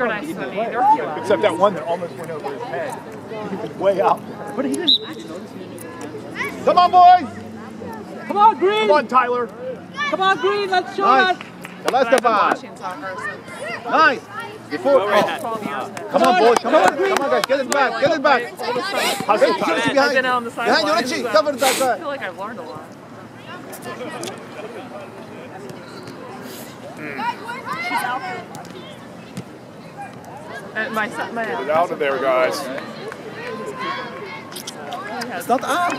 are nice to. They're cute. Except that one that almost went over his head. Way out. But he didn't. Come on, boys! Come on, Green! Come on, Tyler. Come on, Green, let's show Nice. it! But I've been Esteban. watching soccer since Nice. Before. Oh. 12 years now. Come on, boys. Come on. Come on, guys. Get it back. Get it back. Hustle, I've Tyler. been- I've been on the Behind you, sidelines. Richie. so Cover that I feel like I've learned a lot. Hmm. And my son, my Get it out of there, guys. It's not out.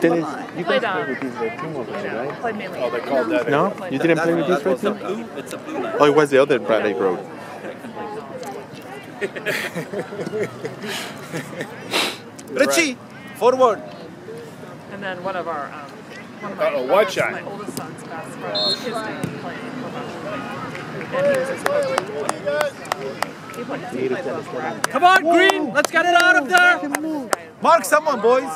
Dennis, you Play guys down. play with these uh, team over there, right? Played mainly. Oh, they called that. No? You didn't play with these right team? Oh, it was the other Bradley Road. Richie, forward. And then one of our, um, one of my, Uh-oh, watch my oldest son's best friends, his name playing professionally. And he was his coach. He played, he played both rugby. Come on, Green, let's get it out of there! Mark someone, boys.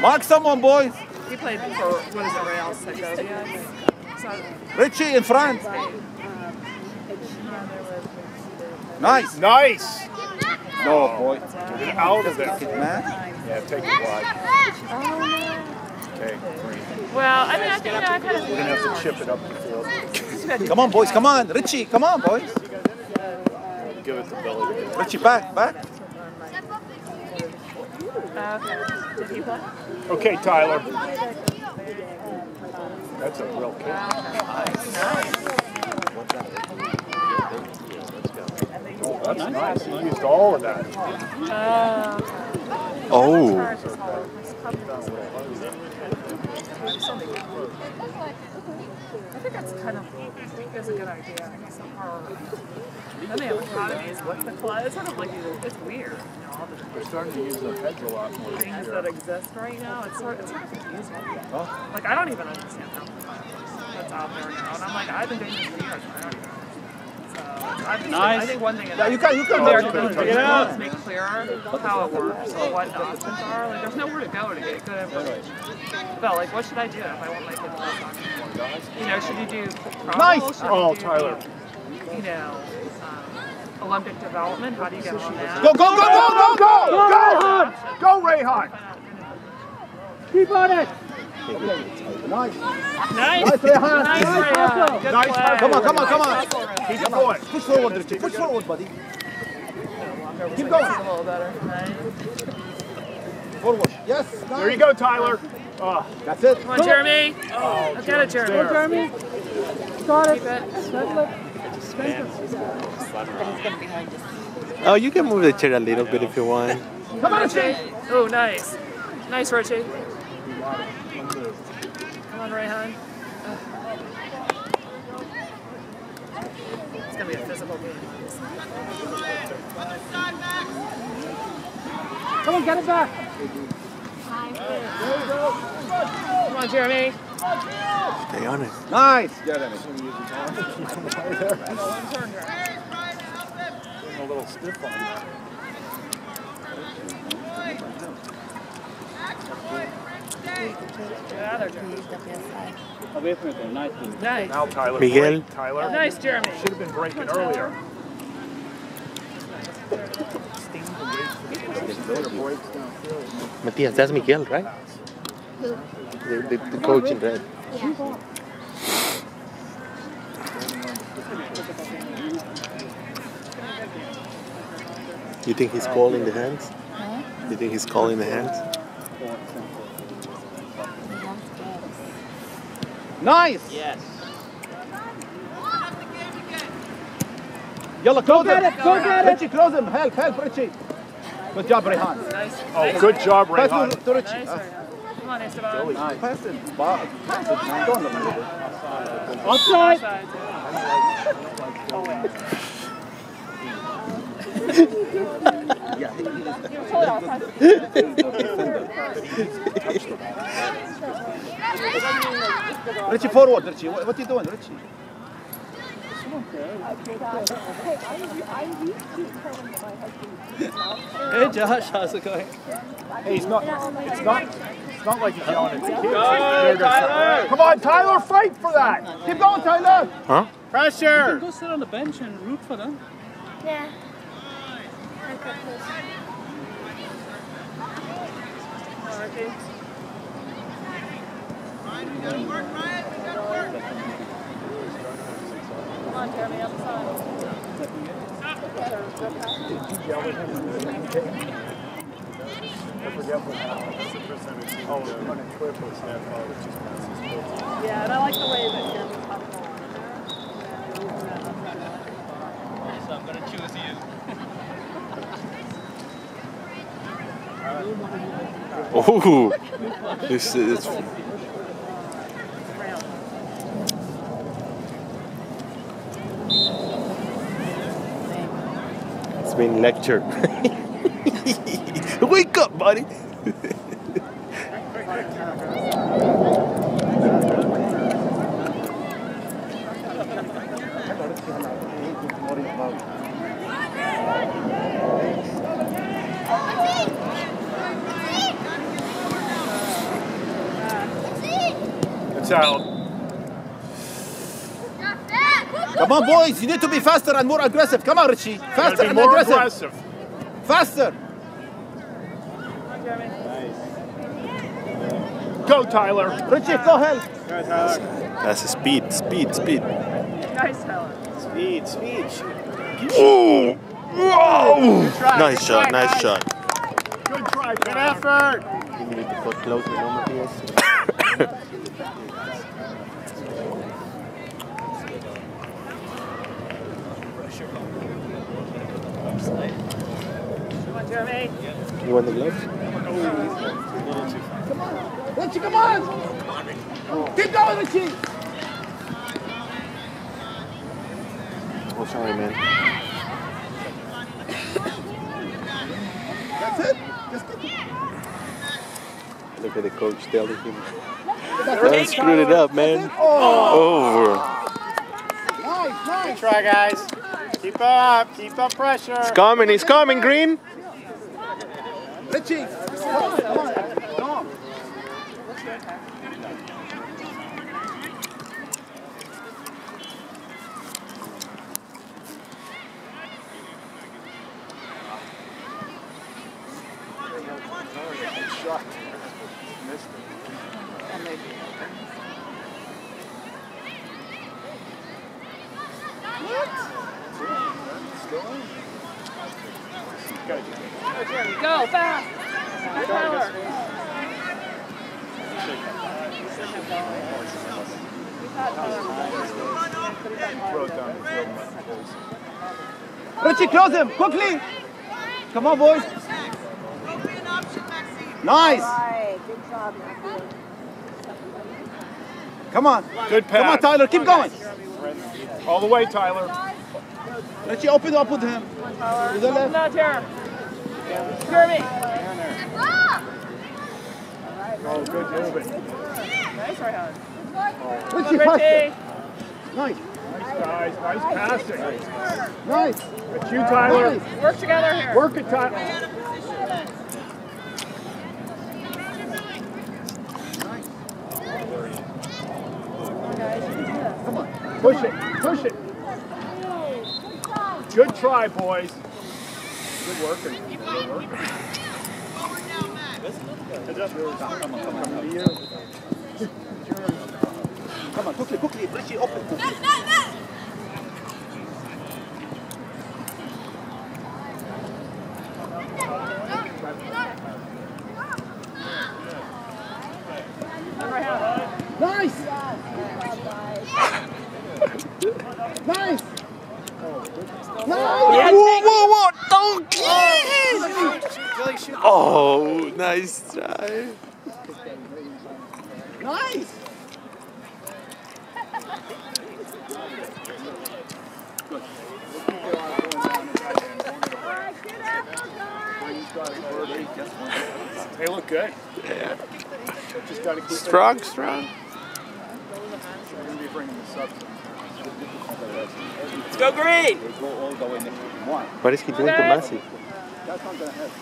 Mark someone, boys. He played for, what is it, Real Segovia? Richie in front. Um, nice. Nice. No, boy. Get it out of there. Yeah, take it wide. Oh, Okay, green. well, I mean, I think, you know, I kind of, We're gonna have to chip it up the field. Come on, boys. Come on. Richie, come on, boys. Give it to Billy. Richie, back, back. uh, okay. Did he play? Okay, Tyler. That's a real kick. Oh, that's nice. He used all of that. Uh, Oh. I think that's kind of that's a good idea. Then they have economies with the club. It's sort of like it's weird, you know, all the They're starting to use their heads a lot more. things that exist right now. It's sort, it's sort of confusing. Like I don't even understand the stuff that's out there now, and I'm like, I've been doing this for years, I don't even. So I think one thing. Yeah, you can, you can. American go. Indian laws make clearer how it works or what options are. Like, there's nowhere to go to get good information. But like, what should I do if I want my kid to play soccer? You know, should you do pro Nice. bowl? Should you Oh, do, Tyler. You know, um, Olympic development. How do you get on that? Go, go, go, go, go, go! Go, Rayhan! Keep on it! Nice. Nice. Nice, Rehan. Nice, Nice play. pass. Come on, come on, come on. Nice hustle, Rehan. Keep it going. Push forward, Richie. Push forward, buddy. Keep going. A little better. Nice. Forward. Yes. There you go, Tyler. Oh, That's it. Come on, Jeremy. Oh, get it, Jeremy. there. Jeremy! Got Keep it! it. Oh, you can move the chair a little bit if you want. Come on, Richie. Oh, nice. Nice, Richie. Come on, Rayhan. It's going to be a physical game. Come on, get it back! Come on, Jeremy. Stay on it. Nice. Get him. a little stiff on that. Get out of there, Jeremy. Away from it, nice. Nice. Now, Tyler. Miguel. Break, Tyler. Nice, Jeremy. Should have been breaking earlier. Matias, that's Miguel, right? Who? The, the, the coach in red. Yeah. You think he's calling the hands? You think he's calling the hands? Nice. Yes. Yalla, close get him. it, go get it. Richie, close him. Help, help, Richie. Good job, Rehan. Nice. Oh, good job, Pass Rayhan. to, to Richie. Nice, Uh, Come on, Esteban. Pass it. Ba- Pass it. Don't let him. Outside! Side, too. Yeah, he- he is- Richie, forward, Richie. What, what are you doing, Richie? Hey Josh, how's it going? Hey, he's not. It's not. It's not like he's yelling at the kids. They're Come on, Tyler, fight for that. Keep going, Tyler. Huh? Pressure! Go sit on the bench and root for them. Yeah. Ricky. Come on, Jeremy, up the side. Yeah, and I like the way that Jeremy's hopping along. So I'm gonna choose you. Oh, it's, been lectured. Wake up, buddy. It's out. Come on, boys. You need to be faster and more aggressive. Come on, Richie. Faster and more aggressive. aggressive. Faster. Come on, Jeremy. Go, Tyler. Richie, go ahead. That's a speed, speed, speed. Nice, Tyler. Speed, speed. Oh, whoa! Nice shot, try, nice guys. shot. Good try, good effort. You need to put closer, no, Matthias? Come on, Jeremy. You want the gloves? Come on. Richie, come on. Keep going, Richie. Oh, sorry, man. That's it. Just keep Look at the coach telling him. Don't screw it up, man. Oh. Over. Nice, nice. Good try, guys. Keep up, keep up pressure. He's coming, he's coming, Green. Richie. Come on, come on. Come on. Go, Jeremy. Go, fast. Go, Tyler. Richie, close him. Quickly. Come on, boys. Nice. Come on. Good pass. Come on. Tyler. Keep going. All the way, Tyler. Richie, open up with him. To the left. No, Jeremy. Jeremy. Oh, good moving. Nice right hand. Richie, Richie. faster. Nice. Nice, guys. Nice passing. Nice. It's you, Tyler. Nice. Work together here. Work it, Tyler. Come on. Push it, push it. Good try, boys. Good working. Good working. Come on, quickly, quickly. Richie, open. quickly. Right hand. Nice. nice. Nice. Yeah, Whoa, whoa, whoa! Don't Oh, nice try. Nice. They look good. Yeah. Just got to keep Strong, strong. We're going to be bringing the subs. Let's go green! They go all the way next one. What is he doing to Messi? That's not gonna help.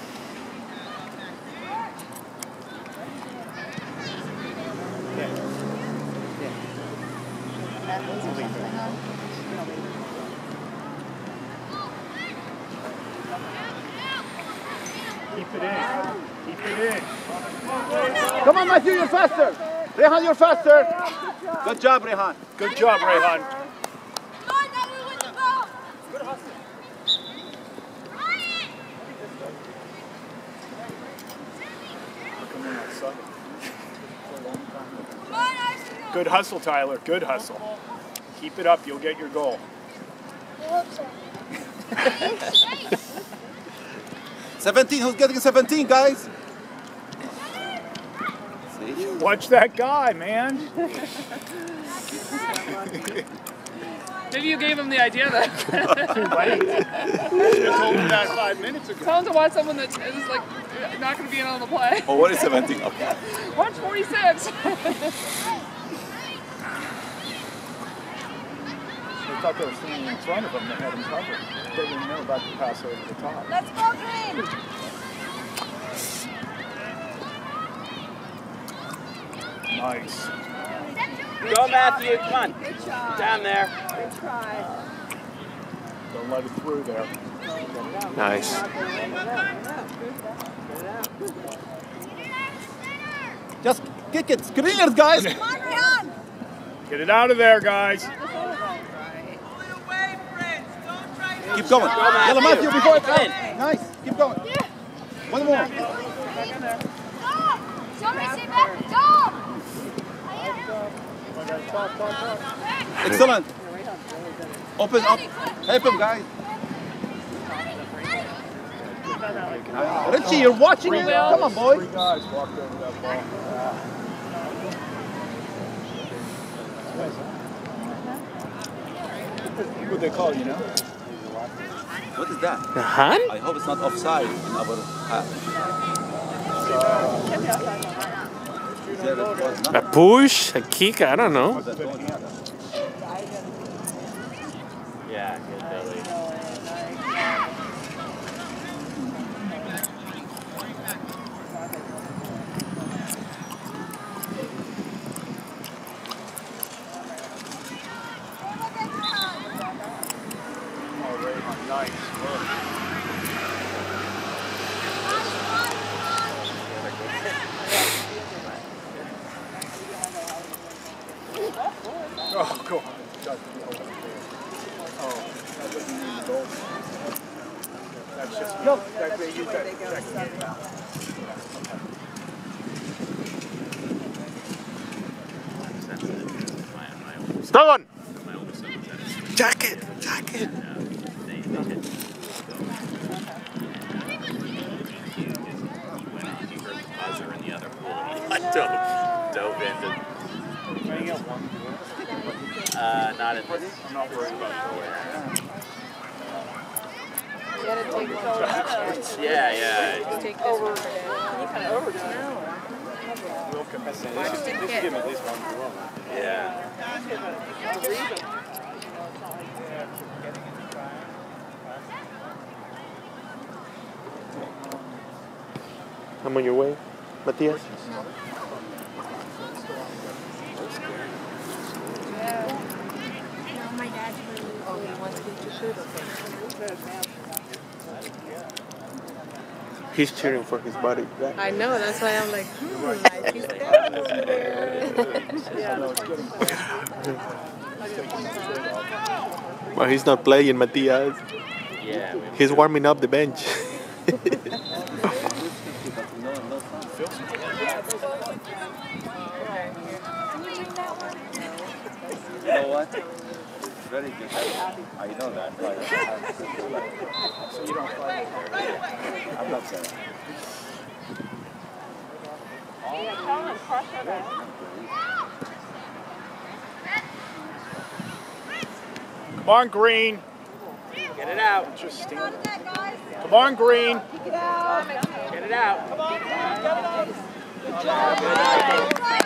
Keep it in. Keep it in. Come on, Matthew, you're faster. Rehan, you're faster. Good job, Rehan. Good job, Rehan. Good hustle, Tyler. Good hustle. Keep it up. You'll get your goal. 17, who's getting 17, guys? Watch that guy, man. Maybe you gave him the idea then. Too late. Should have told him that five minutes ago. Tell him to watch someone that is like not going to be in on the play. Oh, what is 17? Okay. Watch 46. They thought they were standing in front of them that had him covered. They didn't know about the pass over the top. Let's go green. Nice. Go, Matthew. Come on. Down there. Good try. Don't let it through there. Nice. Just kick it. Clear, guys. Come on, Rehan. Get it out of there, guys. Keep going. Yellow Matthew before it's In. Nice. Keep going. One more. Somebody say back. Go. Excellent. Open up. Help him, guys. Richie, you're watching it. Come on, boy. Three guys walked over that ball. What they call you know? What is that? A hand? I hope it's not offside in our half. There it was not. A push? A kick? I don't know. Yeah, Oh, goal. That's just, use that. Stop on! Jacket! Jacket! Uh, not in this. I'm not worried about goal. Yeah, yeah. Take this over. You kind of overdid it. Wilkins. Yeah. I'm on your way, Matias. My dad's really Oh, he wants to get your shirt He's cheering for his body back. I know, that's why I'm like, hmm, I see that over there. But he's not playing, Matias. Yeah. we- He's warming up the bench. You know what? It's very good. I know that. Uh, so you don't play? I'm not saying. Come on, Green. Get it out. Just stand there. Come on, Green. Get it out. Good shot, Ramsey. Not. No, no. I like all the walls like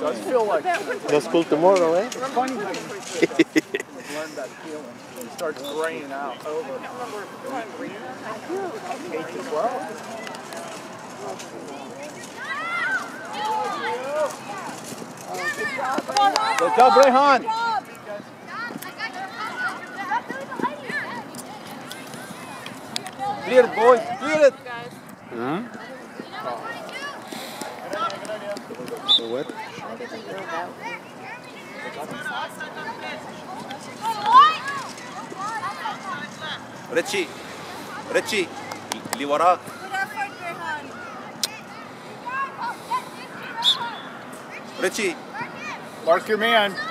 It does feel like No school tomorrow, eh? it's funny how you learn that feeling. It starts graying out over Remember, do I green? eight to twelve. Good job, Rehan. Clear it, boys. Clear it. Hmm? So what? Richie. Richie. اللي وراك. Richie. Mark your man.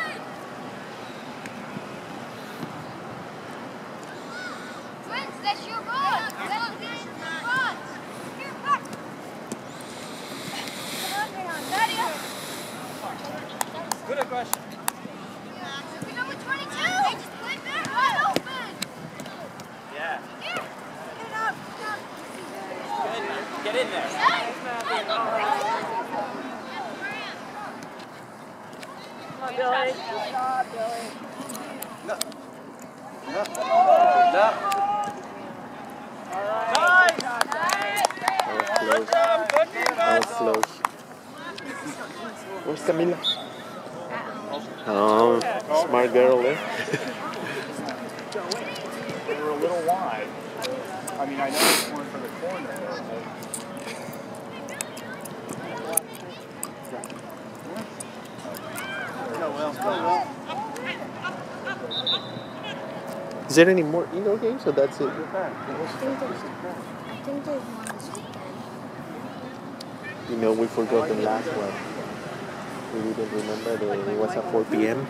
Where's Camila? Oh, smart girl, eh? They were a little wide. I mean, I know it's one for the corner. but- Is there any more indoor games or that's it? You know, we forgot the last one. We didn't remember that it was at 4 p.m.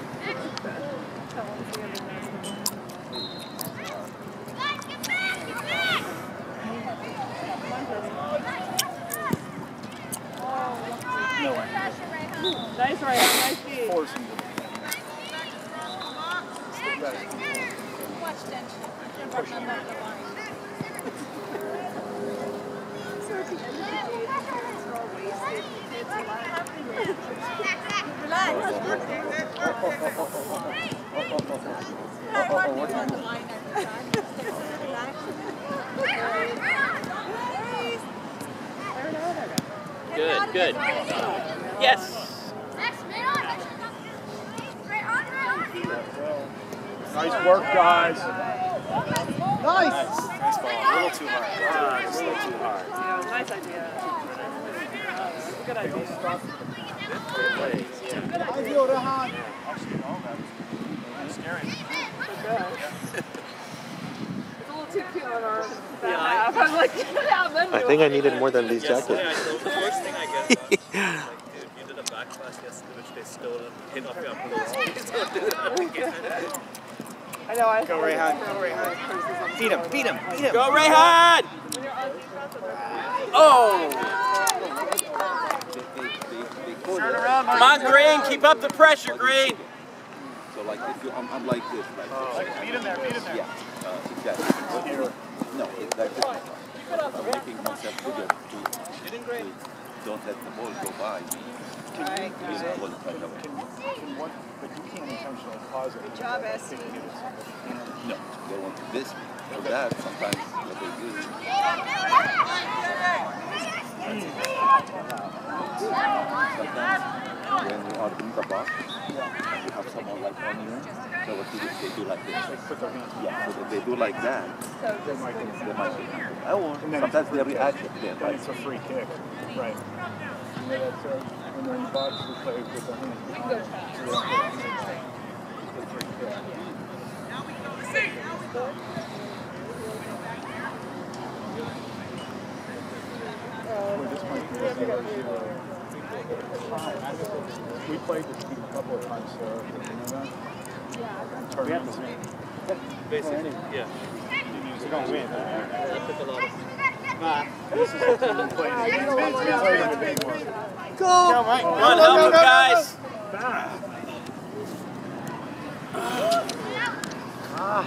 Nice right, nice feet. Nice work, guys. Yeah, nice idea. Good idea. It's a little too cute on our back half. I was like, yeah, then I think I needed more than this jacket. the worst thing I guess was, like, if you did a backslash yesterday, which they stole and hit off your clothes, please don't do that again. I know, I Go, Rayhan. Go, Rayhan. Beat him, beat him, beat him. Go, Rayhan. When you're on defense, it's Oh. Turn around. Come on, Green. Keep up the pressure, Green. So like if you, I'm, I'm like this, like Beat him there, beat him there. Yeah, uh, exactly. No, it, like this. I'm making myself bigger to, to don't let the ball go by. Can you, Use the ball right away. can, can one, but you can't intentionally cause it. Good job, SC. No, they want this or that. Sometimes what they do. Sometimes when you are in the box, you have someone like on you. So what you do, they do like this. Put their hands Yeah, so if they do like that, So They might get they might be. I won't. Sometimes they react to them. Then it's a free kick. Right. You know that term? When you're in the box, play with the hands. It's a free kick. Well, this might be a zero, zero. Uh, we played this team a couple of times, Sarah. Did you know that? Yeah. Tournaments. Basically, yeah. You don't win. That took a lot of this is. Go! Go, Run, guys. On.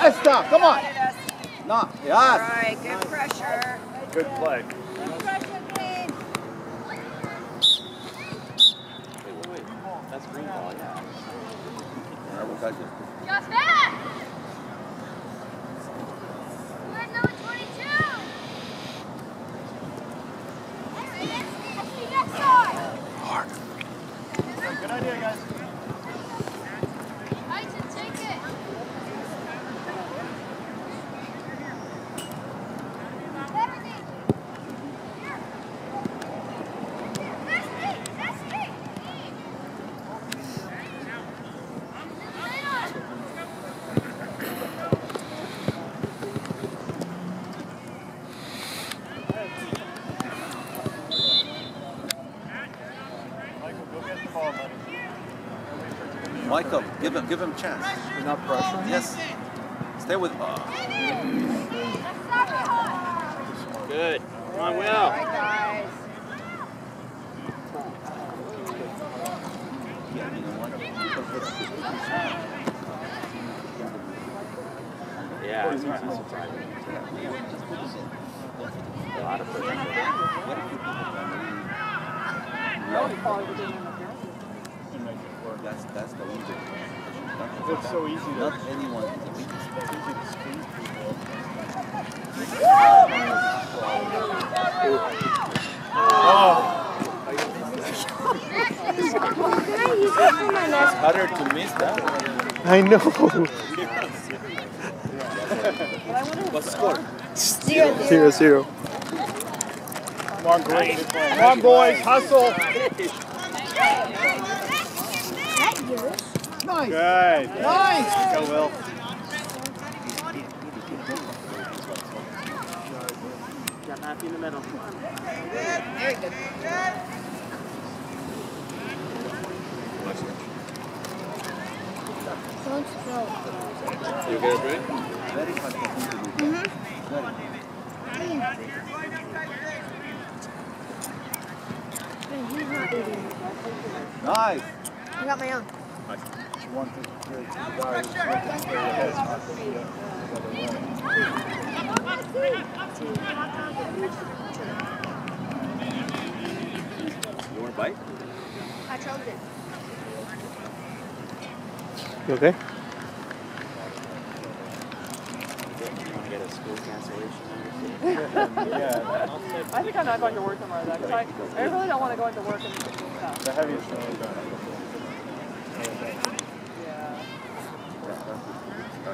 Esther, come on. Nah, yes. All right, good pressure. Good play. Give him, a chance. You're not pressuring. Yes. Stay with. Uh, Good. Come on, Will. All right, guys. yeah, you know what? Because it's- Yeah, it's not surprising. A lot of pressure. What if you people Really probably would do And make it work. That's that's the one thing. It's so easy to, Not anyone. it's easy to squeeze people. It's harder to miss that. I know. What's the score? Zero zero. Come on, Green. Come on, boys. Hustle. Nice. Good. Nice. Go, Will. Got Matthew in the middle. Very good. You good, right? Very hard to do. Nice. I got my own. One, two, three. The guy who's looking straight ahead, not the other uh, way. You want to bite? I choked it. You okay? You want to get a school cancellation? Yeah, I think I'm not going to work tomorrow though, 'cause I, I really don't want to go into work and do stuff. the heaviest thing we've done. Yeah. That's harder. Hopefully we don't have trouble. How do you like it?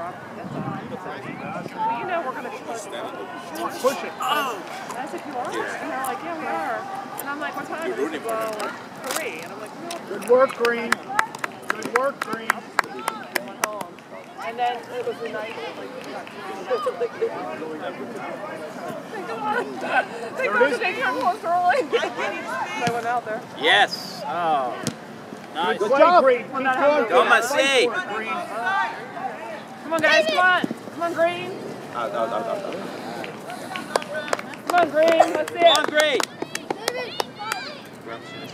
dropped the. Well, you know, we're going to be close. Push it. And I said, you are? And they're like, yeah, we are. And I'm like, what time is it? Well, like three. And I'm like, no, Good work, Green. Good work, Green. I went home. And then it was the night it was like, they go to daycare closed early. I went out there. Yes. Oh. Nice. Good job, Green. Keep Well, going. Go, Massey. For it, Green. Come on, guys, come on. Come on, Green. Out, out, out, out, out. Come on, Green. Let's see Come on, it. great.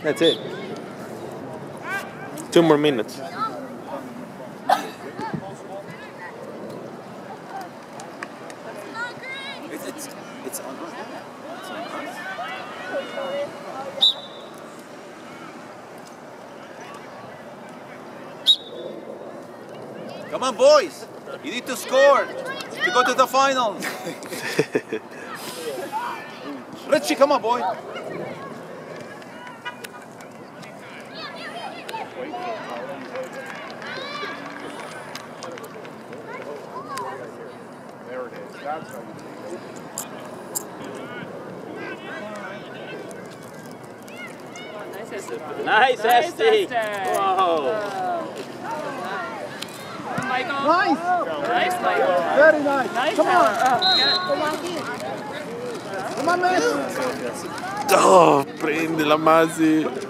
That's it. Two more minutes. It's, it's, it's on us. It's on us. Come on, boys. You need to score to go to the finals. Richie, come on, boy. There it is. That's how you do it. Nice Estee. Nice, Nice Esty. Estee. Whoa. Michael. Nice. Nice, Michael. Very nice. Nice, Come on. Tyler. Oh, good. Come on, man. Oh, prende la Masi.